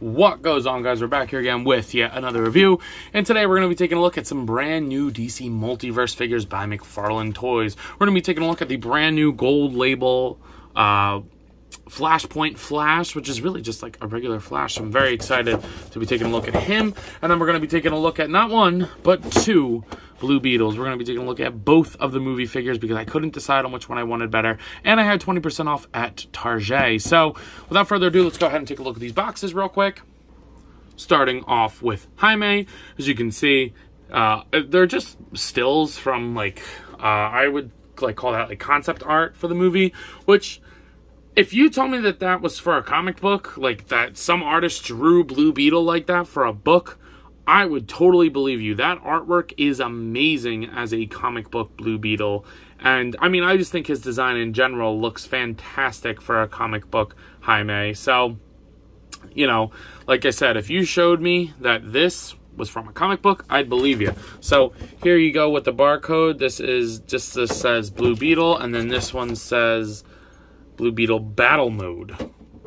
What goes on, guys? We're back here again with yet another review, and today we're going to be taking a look at some brand new DC Multiverse figures by McFarlane Toys. We're going to be taking a look at the brand new gold label uh, Flashpoint Flash, which is really just like a regular Flash. I'm very excited to be taking a look at him, and then we're going to be taking a look at not one, but two Blue Beetles. We're going to be taking a look at both of the movie figures because I couldn't decide on which one I wanted better, and I had 20% off at Target. So, without further ado, let's go ahead and take a look at these boxes real quick. Starting off with Jaime, as you can see, uh, they're just stills from like uh, I would like call that like concept art for the movie, which if you told me that that was for a comic book, like that some artist drew Blue Beetle like that for a book, I would totally believe you. That artwork is amazing as a comic book Blue Beetle. And I mean, I just think his design in general looks fantastic for a comic book Jaime. So, you know, like I said, if you showed me that this was from a comic book, I'd believe you. So here you go with the barcode. This is just this says Blue Beetle, and then this one says Blue Beetle Battle Mode.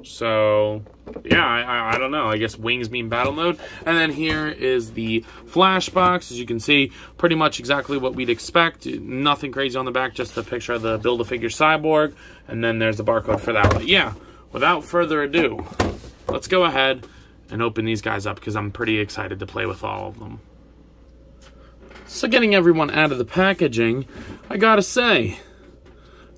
So, yeah, I, I, don't know. I guess wings mean battle mode. And then here is the flash box. As you can see, pretty much exactly what we'd expect. Nothing crazy on the back, just a picture of the Build-A-Figure Cyborg. And then there's the barcode for that. But yeah, without further ado, let's go ahead and open these guys up because I'm pretty excited to play with all of them. So getting everyone out of the packaging, I gotta say,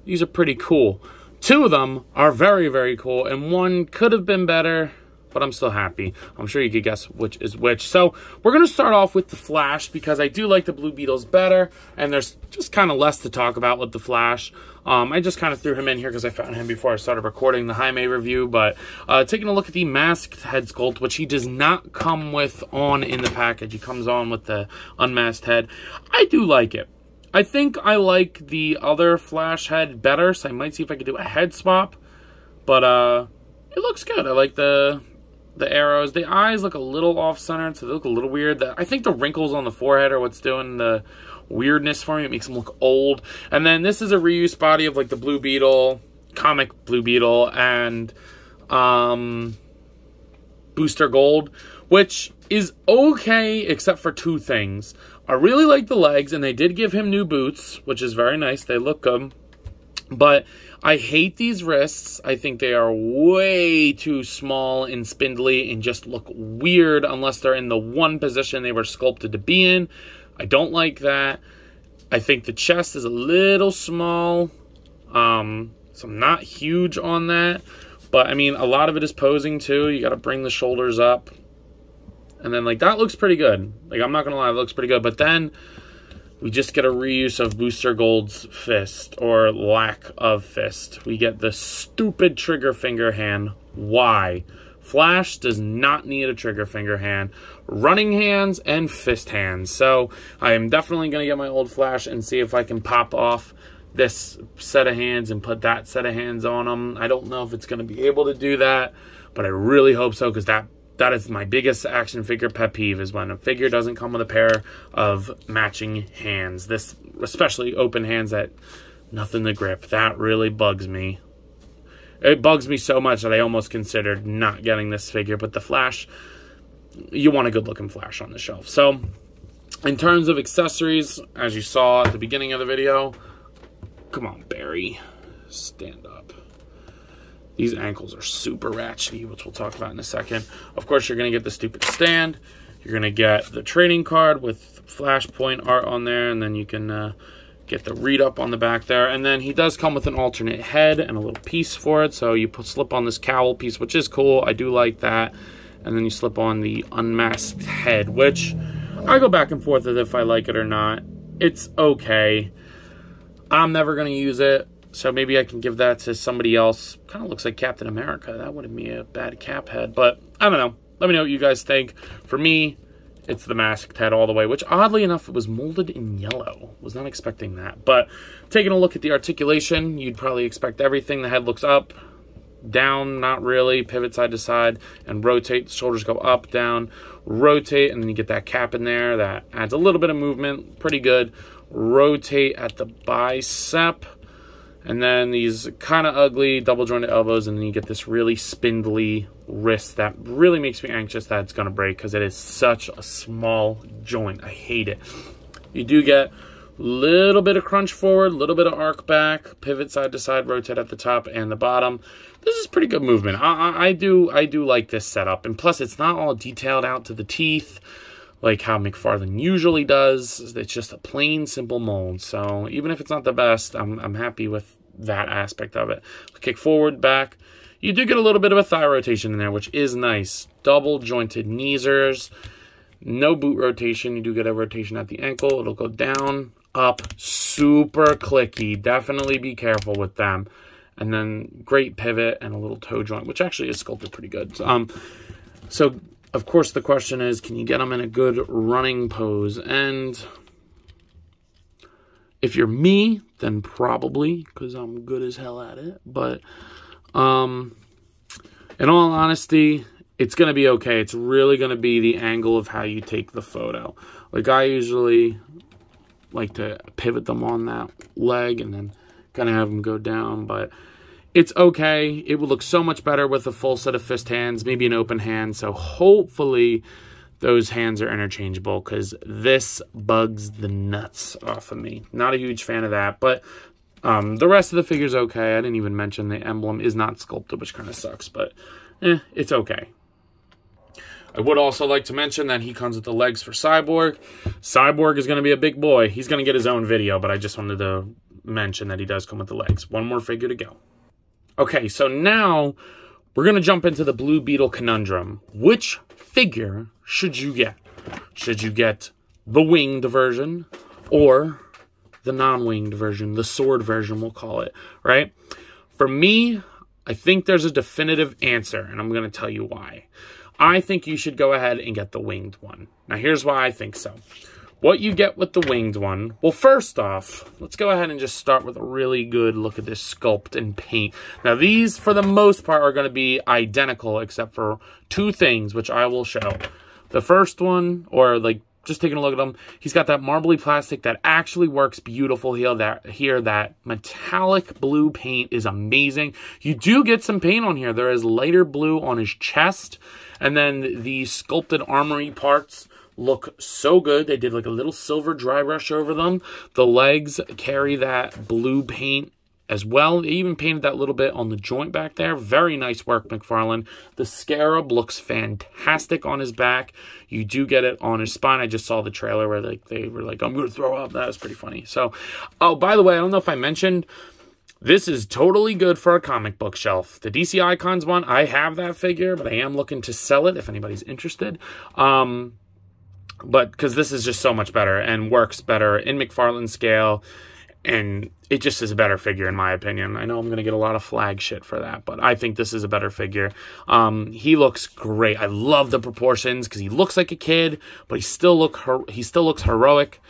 these are pretty cool. Two of them are very, very cool, and one could have been better, but I'm still happy. I'm sure you could guess which is which. So we're going to start off with the Flash because I do like the Blue Beetles better, and there's just kind of less to talk about with the Flash. Um, I just kind of threw him in here because I found him before I started recording the Jaime review, but uh, taking a look at the masked head sculpt, which he does not come with on in the package. He comes on with the unmasked head. I do like it. I think I like the other flash head better, so I might see if I could do a head swap. But uh, it looks good. I like the the arrows. The eyes look a little off-centered, so they look a little weird. The, I think the wrinkles on the forehead are what's doing the weirdness for me. It makes them look old. And then this is a reuse body of like the Blue Beetle, comic Blue Beetle, and um, Booster Gold, which is okay except for two things. I really like the legs, and they did give him new boots, which is very nice. They look good. But I hate these wrists. I think they are way too small and spindly and just look weird unless they're in the one position they were sculpted to be in. I don't like that. I think the chest is a little small. Um, so I'm not huge on that. But I mean, a lot of it is posing too. You got to bring the shoulders up. And then, like, that looks pretty good. Like, I'm not to lie, it looks pretty good. But then we just get a reuse of Booster Gold's fist, or lack of fist. We get the stupid trigger finger hand. Why? Flash does not need a trigger finger hand. Running hands and fist hands. So, I am definitely going to get my old Flash and see if I can pop off this set of hands and put that set of hands on them. I don't know if it's going to be able to do that, but I really hope so because that that is my biggest action figure pet peeve is when a figure doesn't come with a pair of matching hands. This, especially open hands that nothing to grip. That really bugs me. It bugs me so much that I almost considered not getting this figure. But the Flash, you want a good looking Flash on the shelf. So, in terms of accessories, as you saw at the beginning of the video, come on, Barry, stand up. These ankles are super ratchety, which we'll talk about in a second. Of course, you're going to get the stupid stand. You're going to get the trading card with Flashpoint art on there, and then you can uh, get the read up on the back there. And then he does come with an alternate head and a little piece for it. So you put slip on this cowl piece, which is cool. I do like that. And then you slip on the unmasked head, which I go back and forth as if I like it or not. It's okay. I'm never going to use it. So maybe I can give that to somebody else. Kind of looks like Captain America. That wouldn't be a bad cap head. But I don't know. Let me know what you guys think. For me, it's the masked head all the way, which oddly enough, it was molded in yellow. Was not expecting that. But taking a look at the articulation, you'd probably expect everything. The head looks up, down, not really, pivot side to side, and rotate. The shoulders go up, down, rotate, and then you get that cap in there that adds a little bit of movement. Pretty good. rotate at the bicep. And then these kind of ugly double jointed elbows, and then you get this really spindly wrist that really makes me anxious that it's going to break because it is such a small joint. I hate it. You do get a little bit of crunch forward, a little bit of arc back, pivot side to side, rotate at the top and the bottom. This is pretty good movement. I, I, I do I do like this setup, and plus it's not all detailed out to the teeth like how McFarlane usually does. It's just a plain, simple mold. So even if it's not the best, I'm, I'm happy with that aspect of it. Kick forward, back. You do get a little bit of a thigh rotation in there, which is nice. Double jointed kneesers. No boot rotation. You do get a rotation at the ankle. It'll go down, up, super clicky. Definitely be careful with them. And then great pivot and a little toe joint, which actually is sculpted pretty good. Um, so of course, the question is, can you get them in a good running pose? And if you're me, then probably, because I'm good as hell at it. But um, in all honesty, it's going to be okay. It's really going to be the angle of how you take the photo. Like I usually like to pivot them on that leg and then kind of have them go down. But it's okay. It would look so much better with a full set of fist hands, maybe an open hand. So hopefully those hands are interchangeable because this bugs the nuts off of me. Not a huge fan of that, but um, the rest of the figure's okay. I didn't even mention the emblem is not sculpted, which kind of sucks, but eh, it's okay. I would also like to mention that he comes with the legs for Cyborg. Cyborg is going to be a big boy. He's going to get his own video, but I just wanted to mention that he does come with the legs. One more figure to go. Okay, so now we're going to jump into the Blue Beetle conundrum. Which figure should you get? Should you get the winged version or the non-winged version, the sword version, we'll call it, right? For me, I think there's a definitive answer, and I'm going to tell you why. I think you should go ahead and get the winged one. Now, here's why I think so what you get with the winged one. Well, first off, let's go ahead and just start with a really good look at this sculpt and paint. Now, these, for the most part, are going to be identical except for two things, which I will show. The first one, or like just taking a look at them, he's got that marbly plastic that actually works beautiful here. That here, that metallic blue paint is amazing. You do get some paint on here. There is lighter blue on his chest, and then the sculpted armory parts look so good. They did like a little silver dry brush over them. The legs carry that blue paint as well. They even painted that little bit on the joint back there. Very nice work, McFarlane. The scarab looks fantastic on his back. You do get it on his spine. I just saw the trailer where like they were like, I'm going to throw up. That was pretty funny. So, oh, by the way, I don't know if I mentioned, this is totally good for a comic book shelf. The DC Icons one, I have that figure, but I am looking to sell it if anybody's interested. Um, but because this is just so much better and works better in McFarlane scale and it just is a better figure in my opinion. I know I'm to get a lot of flag shit for that, but I think this is a better figure. Um, he looks great. I love the proportions because he looks like a kid, but he still look he still looks heroic.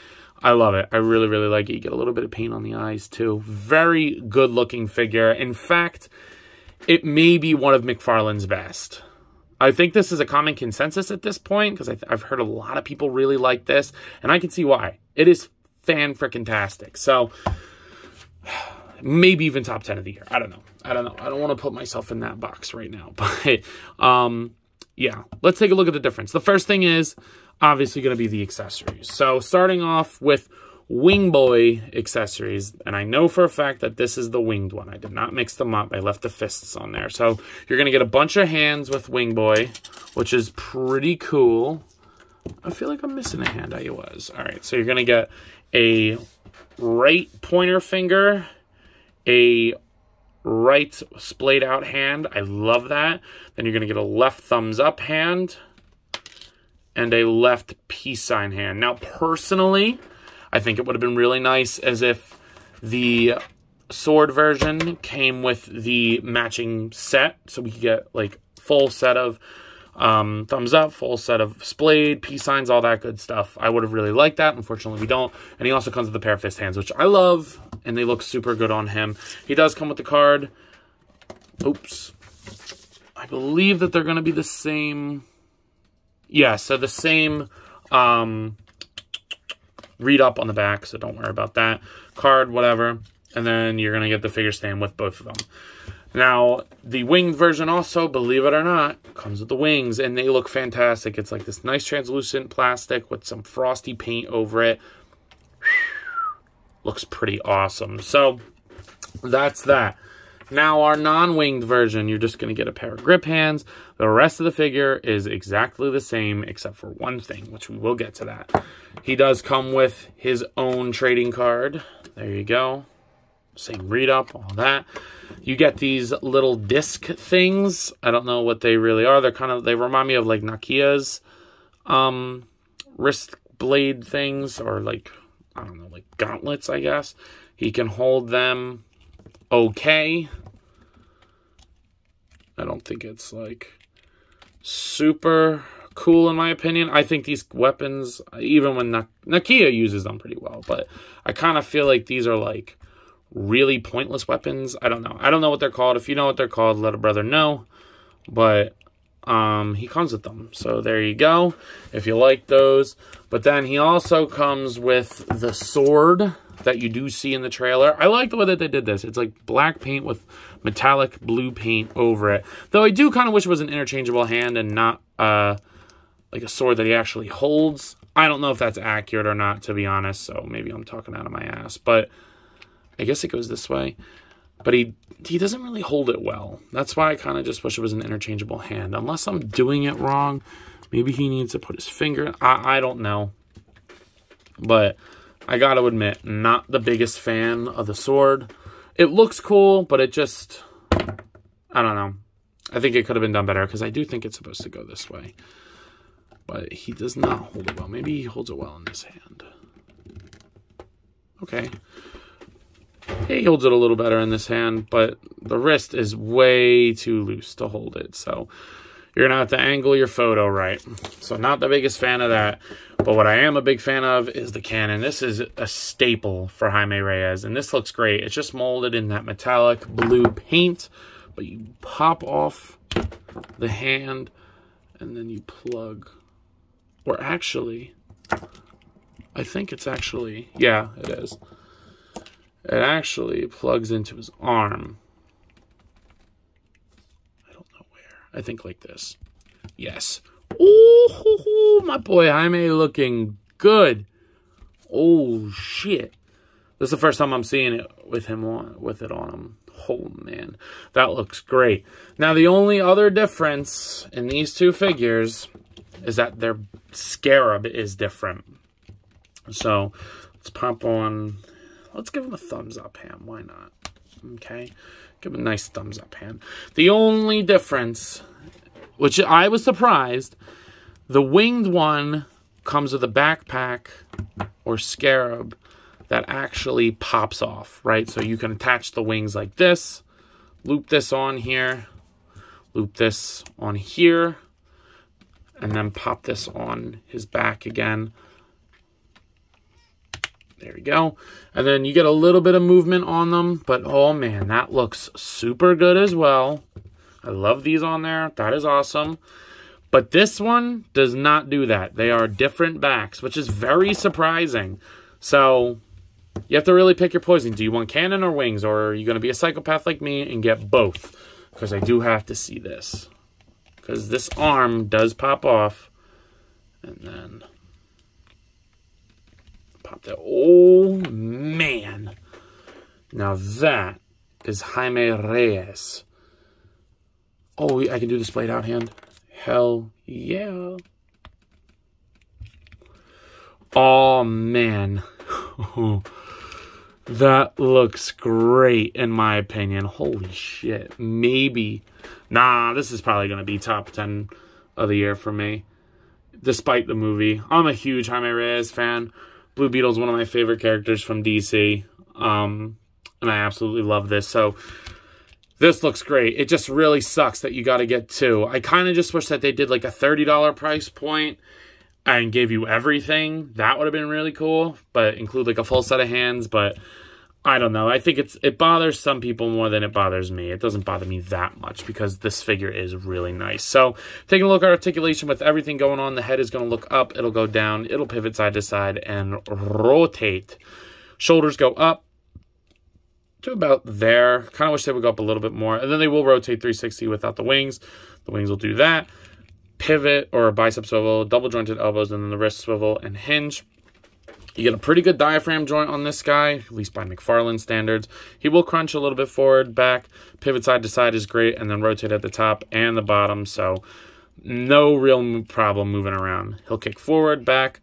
I love it. I really, really like it. You get a little bit of paint on the eyes too. Very good looking figure. In fact, it may be one of McFarlane's best. I think this is a common consensus at this point because I've heard a lot of people really like this, and I can see why. It is fan freaking tastic. So maybe even top 10 of the year. I don't know. I don't know. I don't want to put myself in that box right now. But um, yeah, let's take a look at the difference. The first thing is obviously going to be the accessories. So starting off with Wing Boy accessories, and I know for a fact that this is the winged one. I did not mix them up. I left the fists on there. So you're going to get a bunch of hands with Wing Boy, which is pretty cool. I feel like I'm missing a hand. I was. All right, so you're going to get a right pointer finger, a right splayed out hand. I love that. Then you're going to get a left thumbs up hand and a left peace sign hand. Now, personally, I think it would have been really nice as if the sword version came with the matching set so we could get like full set of um, thumbs up, full set of splayed, peace signs, all that good stuff. I would have really liked that. Unfortunately, we don't. And he also comes with a pair of fist hands, which I love, and they look super good on him. He does come with the card. Oops. I believe that they're going to be the same. Yeah, so the same um, read up on the back, so don't worry about that. Card, whatever. And then you're going to get the figure stand with both of them. Now, the winged version also, believe it or not, comes with the wings, and they look fantastic. It's like this nice translucent plastic with some frosty paint over it. Looks pretty awesome. So, that's that. Now, our non-winged version, you're just going to get a pair of grip hands. The rest of the figure is exactly the same, except for one thing, which we will get to that. He does come with his own trading card. There you go. Same read-up, all that. You get these little disc things. I don't know what they really are. They're kind of, they remind me of like Nakia's um, wrist blade things, or like, I don't know, like gauntlets, I guess. He can hold them okay. I don't think it's like super cool in my opinion. I think these weapons, even when Nak Nakia uses them pretty well, but I kind of feel like these are like really pointless weapons. I don't know. I don't know what they're called. If you know what they're called, let a brother know. But um, he comes with them. So there you go. If you like those. But then he also comes with the sword that you do see in the trailer. I like the way that they did this. It's like black paint with metallic blue paint over it. Though I do kind of wish it was an interchangeable hand and not uh, like a sword that he actually holds. I don't know if that's accurate or not, to be honest. So maybe I'm talking out of my ass. But I guess it goes this way. But he he doesn't really hold it well. That's why I kind of just wish it was an interchangeable hand. Unless I'm doing it wrong. Maybe he needs to put his finger... I, I don't know. But I got to admit, not the biggest fan of the sword. It looks cool, but it just... I don't know. I think it could have been done better because I do think it's supposed to go this way. But he does not hold it well. Maybe he holds it well in this hand. Okay. He holds it a little better in this hand, but the wrist is way too loose to hold it. So you're going to have to angle your photo right. So not the biggest fan of that. But what I am a big fan of is the cannon. This is a staple for Jaime Reyes, and this looks great. It's just molded in that metallic blue paint, but you pop off the hand, and then you plug. Or actually, I think it's actually, yeah, it is. It actually plugs into his arm. I don't know where. I think like this. Yes. Oh, my boy Jaime looking good. Oh, shit. This is the first time I'm seeing it with him on, with it on him. Oh, man. That looks great. Now, the only other difference in these two figures is that their scarab is different. So, let's pop on Let's give him a thumbs up hand. Why not? Okay. Give him a nice thumbs up hand. The only difference, which I was surprised, the winged one comes with a backpack or scarab that actually pops off, right? So you can attach the wings like this, loop this on here, loop this on here, and then pop this on his back again. There we go. And then you get a little bit of movement on them, but oh man, that looks super good as well. I love these on there. That is awesome. But this one does not do that. They are different backs, which is very surprising. So you have to really pick your poison. Do you want cannon or wings? Or are you going to be a psychopath like me and get both? Because I do have to see this. Because this arm does pop off. And then pop that. Oh, man. Now that is Jaime Reyes. Oh, I can do the splayed out hand. Hell yeah. Oh, man. that looks great, in my opinion. Holy shit. Maybe. Nah, this is probably going to be top 10 of the year for me. Despite the movie. I'm a huge Jaime Reyes fan. Blue Beetle is one of my favorite characters from DC. Um, and I absolutely love this. So this looks great. It just really sucks that you got to get two. I kind of just wish that they did like a $30 price point and gave you everything. That would have been really cool. But include like a full set of hands. But I don't know. I think it's it bothers some people more than it bothers me. It doesn't bother me that much because this figure is really nice. So taking a look at articulation with everything going on, the head is going to look up, it'll go down, it'll pivot side to side and rotate. Shoulders go up to about there. Kind of wish they would go up a little bit more. And then they will rotate 360 without the wings. The wings will do that. Pivot or bicep swivel, double jointed elbows, and then the wrist swivel and hinge. You get a pretty good diaphragm joint on this guy, at least by McFarlane standards. He will crunch a little bit forward, back, pivot side to side is great, and then rotate at the top and the bottom, so no real problem moving around. He'll kick forward, back,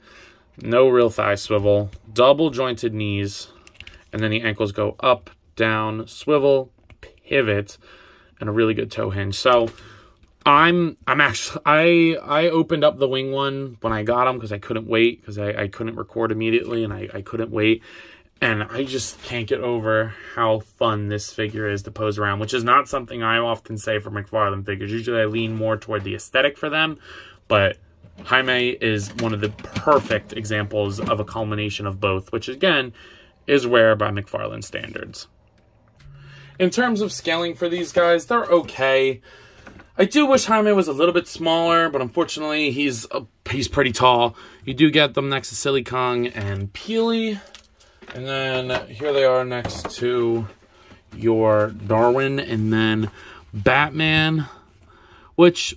no real thigh swivel, double jointed knees, and then the ankles go up, down, swivel, pivot, and a really good toe hinge. So I'm I'm actually I I opened up the wing one when I got them because I couldn't wait because I, I couldn't record immediately and I, I couldn't wait and I just can't get over how fun this figure is to pose around, which is not something I often say for McFarlane figures. Usually I lean more toward the aesthetic for them, but Jaime is one of the perfect examples of a culmination of both, which again is rare by McFarlane standards. In terms of scaling for these guys, they're okay. I do wish Jaime was a little bit smaller, but unfortunately, he's a, he's pretty tall. You do get them next to Silly Kong and Peely. And then here they are next to your Darwin and then Batman, which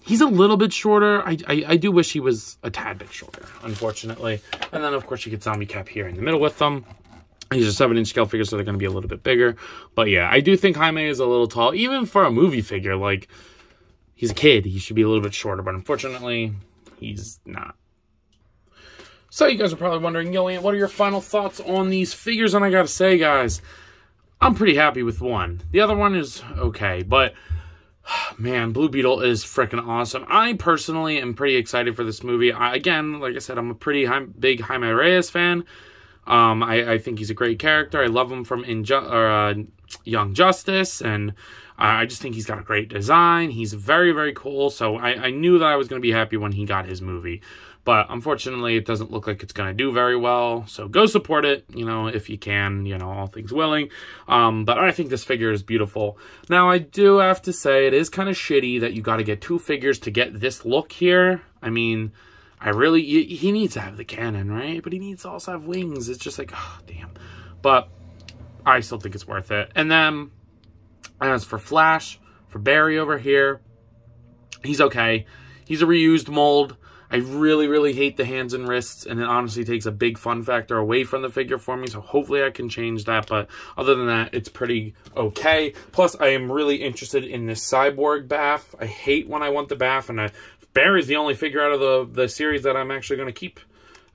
he's a little bit shorter. I, I, I, do wish he was a tad bit shorter, unfortunately. And then, of course, you get Zombie Cap here in the middle with them. These are 7-inch scale figures, so they're going to be a little bit bigger. But yeah, I do think Jaime is a little tall, even for a movie figure. Like, he's a kid. He should be a little bit shorter, but unfortunately, he's not. So you guys are probably wondering, yo, what are your final thoughts on these figures? And I gotta say, guys, I'm pretty happy with one. The other one is okay, but man, Blue Beetle is freaking awesome. I personally am pretty excited for this movie. I, again, like I said, I'm a pretty high, big Jaime Reyes fan. Um, I, I, think he's a great character. I love him from Inju- or, uh, Young Justice, and I just think he's got a great design. He's very, very cool. So I, I knew that I was going to be happy when he got his movie. But unfortunately, it doesn't look like it's going to do very well. So go support it, you know, if you can, you know, all things willing. Um, but I think this figure is beautiful. Now, I do have to say, it is kind of shitty that you got to get two figures to get this look here. I mean, I really, he needs to have the cannon, right? But he needs to also have wings. It's just like, oh, damn. But I still think it's worth it. And then as for Flash, for Barry over here, he's okay. He's a reused mold. I really, really hate the hands and wrists, and it honestly takes a big fun factor away from the figure for me, so hopefully I can change that, but other than that, it's pretty okay. Plus, I am really interested in this Cyborg BAF. I hate when I want the BAF, and I, Barry's the only figure out of the, the series that I'm actually going to keep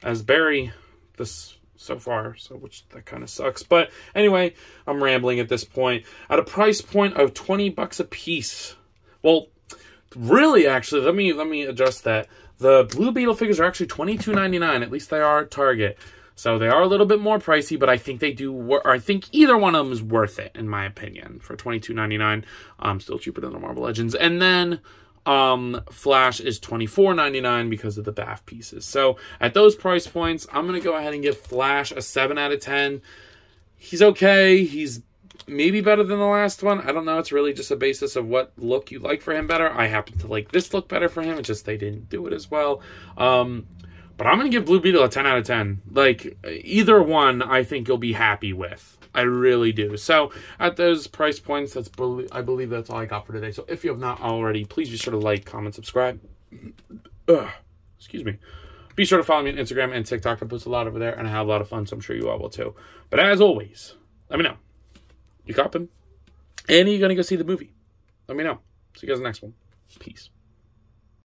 as Barry this so far, so which that kind of sucks. But anyway, I'm rambling at this point. At a price point of 20 bucks a piece. Well, really actually, let me let me adjust that. The Blue Beetle figures are actually $22.99. At least they are at Target. So they are a little bit more pricey, but I think they do. I think either one of them is worth it, in my opinion, for $22.99. Um, still cheaper than the Marvel Legends. And then um, Flash is $24.99 because of the BAF pieces. So at those price points, I'm going to go ahead and give Flash a 7 out of 10. He's okay. He's maybe better than the last one. I don't know. It's really just a basis of what look you like for him better. I happen to like this look better for him. It's just they didn't do it as well. Um, but I'm going to give Blue Beetle a 10 out of 10. Like, either one I think you'll be happy with. I really do. So at those price points, that's I believe that's all I got for today. So if you have not already, please be sure to like, comment, subscribe. Ugh, excuse me. Be sure to follow me on Instagram and TikTok. I post a lot over there, and I have a lot of fun, so I'm sure you all will too. But as always, let me know. You cop him? And are you going to go see the movie? Let me know. See you guys next one. Peace.